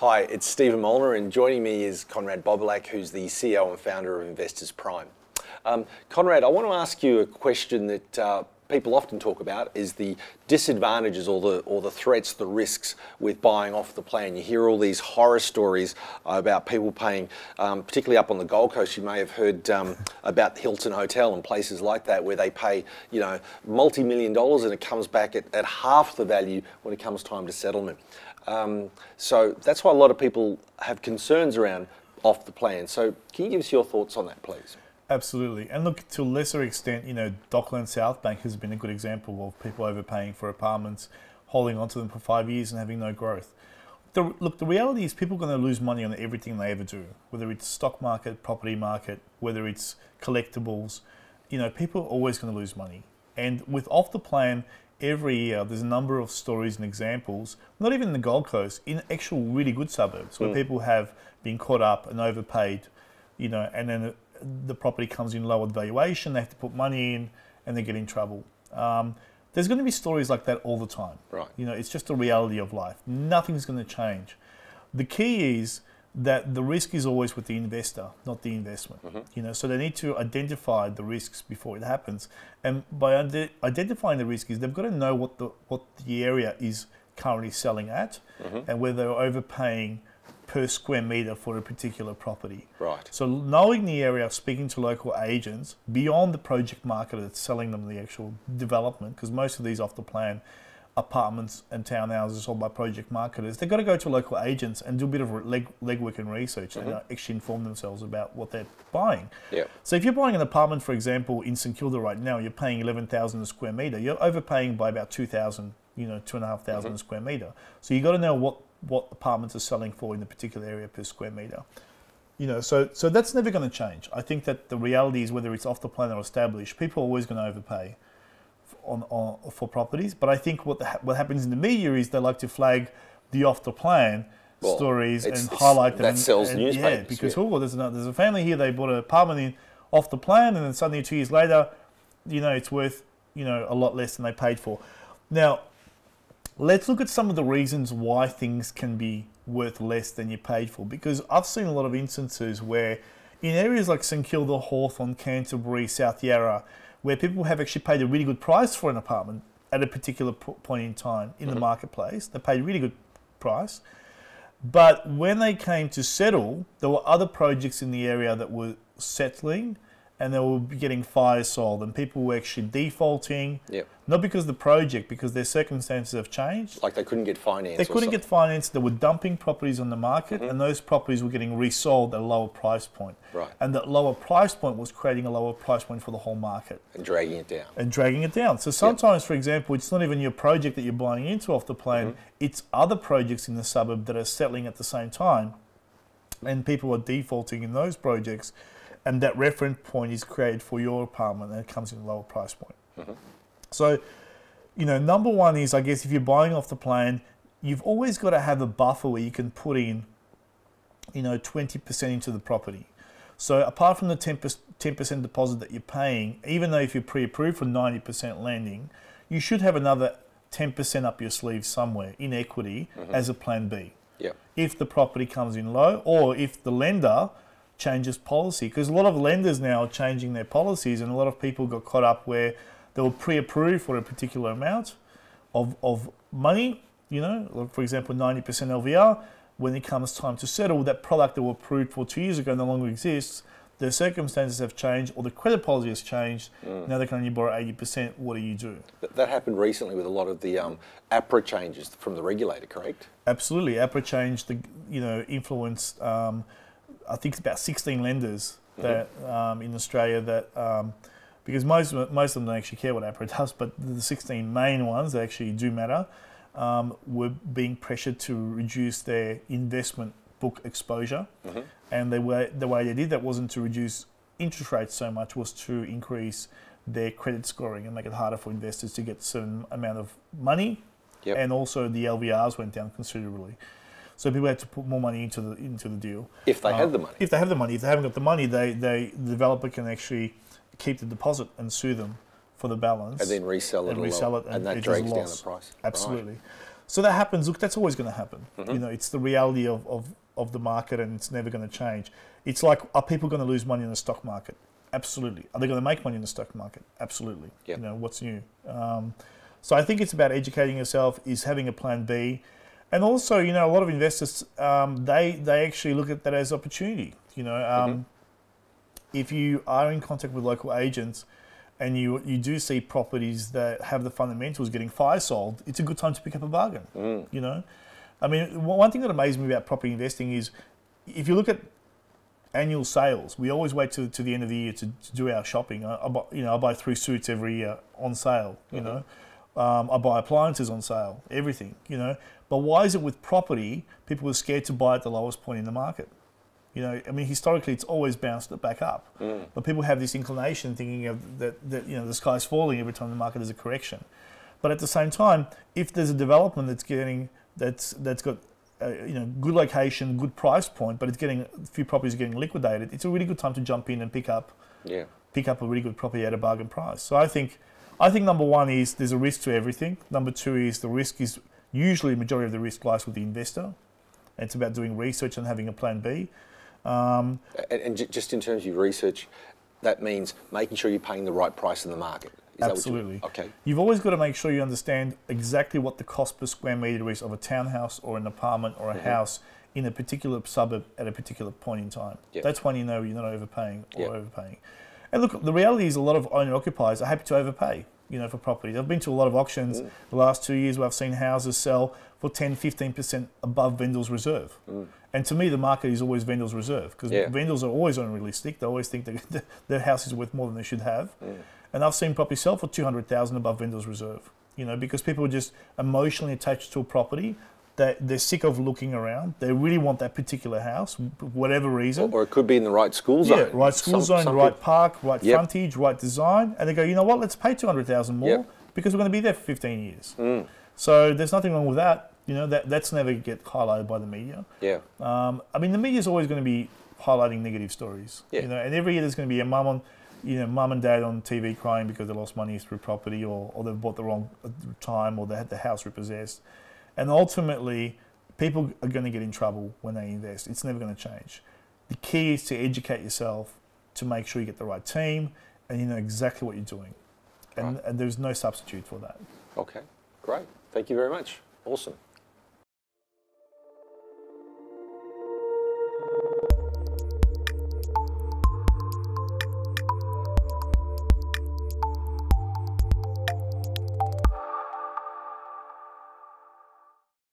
Hi, it's Stephen Molnar, and joining me is Konrad Bobilak, who's the CEO and founder of Investors Prime. Um, Konrad, I want to ask you a question that uh, people often talk about is the disadvantages or the or the threats, the risks with buying off the plan. You hear all these horror stories about people paying, um, particularly up on the Gold Coast. You may have heard um, about the Hilton Hotel and places like that where they pay, you know, multi-million dollars and it comes back at, at half the value when it comes time to settlement. Um, so that's why a lot of people have concerns around off the plan. So can you give us your thoughts on that, please? Absolutely. And look, to a lesser extent, you know, Dockland South Bank has been a good example of people overpaying for apartments, holding onto them for five years and having no growth. The, look, the reality is people are going to lose money on everything they ever do, whether it's stock market, property market, whether it's collectibles. You know, people are always going to lose money. And with off the plan, every year there's a number of stories and examples, not even in the Gold Coast, in actual really good suburbs where mm. people have been caught up and overpaid, you know, and then the property comes in lowered valuation, they have to put money in, and they get in trouble. Um, there's going to be stories like that all the time. Right. You know, it's just a reality of life. Nothing's going to change. The key is that the risk is always with the investor, not the investment. Mm-hmm. You know, so they need to identify the risks before it happens, and by identifying the risk is they've got to know what the what the area is currently selling at, mm-hmm. and whether they're overpaying per square meter for a particular property. Right. So knowing the area, speaking to local agents beyond the project market that's selling them the actual development, because most of these off the plan apartments and townhouses are sold by project marketers, they've got to go to local agents and do a bit of leg, legwork and research mm-hmm. and uh, actually inform themselves about what they're buying. Yeah. So if you're buying an apartment, for example, in St Kilda right now, you're paying 11,000 a square metre, you're overpaying by about 2,000, you know, 2,500 mm-hmm. a square metre. So you've got to know what what apartments are selling for in the particular area per square meter. You know, so so that's never going to change. I think that the reality is whether it's off the plan or established, people are always going to overpay on, on for properties. But I think what the, what happens in the media is they like to flag the off the plan well, stories and highlight them. That and, sells and, newspapers. Yeah, because yeah. oh, there's a, there's a family here. They bought an apartment in off the plan, and then suddenly two years later, you know, it's worth you know a lot less than they paid for. Now, Let's look at some of the reasons why things can be worth less than you paid for. Because I've seen a lot of instances where, in areas like St Kilda, Hawthorn, Canterbury, South Yarra, where people have actually paid a really good price for an apartment at a particular point in time in mm-hmm. the marketplace, they paid a really good price. But when they came to settle, there were other projects in the area that were settling and they were getting fire sold and people were actually defaulting. Yep. Not because of the project, because their circumstances have changed. Like they couldn't get finance. They couldn't get finance. They were dumping properties on the market, mm-hmm. and those properties were getting resold at a lower price point. Right. And that lower price point was creating a lower price point for the whole market. And dragging it down. And dragging it down. So sometimes, yep. for example, it's not even your project that you're buying into off the plan, mm-hmm. it's other projects in the suburb that are settling at the same time. And people are defaulting in those projects and that reference point is created for your apartment and it comes in a lower price point. Mm-hmm. So, you know, number one is I guess if you're buying off the plan, you've always got to have a buffer where you can put in, you know, 20% into the property. So apart from the 10%, 10% deposit that you're paying, even though if you're pre-approved for 90% lending, you should have another 10% up your sleeve somewhere in equity mm-hmm. as a plan B. Yeah. If the property comes in low or if the lender changes policy because a lot of lenders now are changing their policies and a lot of people got caught up where they were pre-approved for a particular amount of, of money, you know, for example, 90% LVR. When it comes time to settle, that product that was approved for two years ago no longer exists. The circumstances have changed or the credit policy has changed. Mm. Now they can only borrow 80%. What do you do? That happened recently with a lot of the um, APRA changes from the regulator, correct? Absolutely. APRA changed the, you know, influenced um, I think it's about 16 lenders mm-hmm. that um, in Australia that um, because most most of them don't actually care what APRA does, but the 16 main ones that actually do matter um, were being pressured to reduce their investment book exposure, mm-hmm. and they were the way they did that wasn't to reduce interest rates so much, was to increase their credit scoring and make it harder for investors to get a certain amount of money, yep. and also the LVRs went down considerably. So people had to put more money into the into the deal. If they uh, have the money. If they have the money. If they haven't got the money, they, they the developer can actually keep the deposit and sue them for the balance. And then resell it. And resell it, and, and that drags down the price. Absolutely. Right. So that happens. Look, that's always going to happen. Mm-hmm. You know, it's the reality of, of, of the market, and it's never going to change. It's like, are people going to lose money in the stock market? Absolutely. Are they going to make money in the stock market? Absolutely. Yep. You know, what's new? Um, so I think it's about educating yourself, is having a plan B, and also, you know, a lot of investors um, they they actually look at that as opportunity. You know, um, if you are in contact with local agents and you you do see properties that have the fundamentals getting fire sold, it's a good time to pick up a bargain. You know, I mean, one thing that amazes me about property investing is if you look at annual sales, we always wait to, to the end of the year to, to do our shopping. I, I buy, you know, I buy three suits every year on sale. You know, um, I buy appliances on sale, everything. You know, but why is it with property people are scared to buy at the lowest point in the market? You know, I mean, historically, it's always bounced it back up, but people have this inclination thinking of that, that you know the sky's falling every time the market is a correction. But at the same time, if there's a development that's getting that's that's got uh, you know good location, good price point, but it's getting a few properties are getting liquidated, it's a really good time to jump in and pick up Yeah. pick up a really good property at a bargain price. So I think I think number one is there's a risk to everything. Number two is the risk is usually the majority of the risk lies with the investor. It's about doing research and having a plan B. Um, And, and ju- just in terms of your research, that means making sure you're paying the right price in the market. Is that what Absolutely. okay. You've always got to make sure you understand exactly what the cost per square meter is of a townhouse or an apartment or a Mm-hmm. house in a particular suburb at a particular point in time. Yep. That's when you know you're not overpaying or Yep. overpaying. And look, the reality is a lot of owner occupiers are happy to overpay, you know, for properties. I've been to a lot of auctions Mm. the last two years where I've seen houses sell for 10, 15% above vendor's reserve. And to me, the market is always vendor's reserve because Mm. Yeah. vendors are always unrealistic. They always think that their house is worth more than they should have. Mm. And I've seen property sell for 200,000 above vendor's reserve, you know, because people are just emotionally attached to a property. That they're sick of looking around. They really want that particular house, whatever reason. Or it could be in the right school zone. Yeah, right school Some- zone, some right peop- park, right Yep. frontage, right design, and they go, you know what? Let's pay two hundred thousand more Yep. because we're going to be there for fifteen years. Mm. So there's nothing wrong with that. You know that that's never get highlighted by the media. Yeah. Um, I mean, the media is always going to be highlighting negative stories. Yeah. You know, and every year there's going to be a mum on, you know, mum and dad on TV crying because they lost money through property or, or they've bought the wrong time or they had the house repossessed, and ultimately, people are going to get in trouble when they invest. It's never going to change. The key is to educate yourself to make sure you get the right team and you know exactly what you're doing, and, Right. and there's no substitute for that. Okay. Great. Thank you very much. Awesome.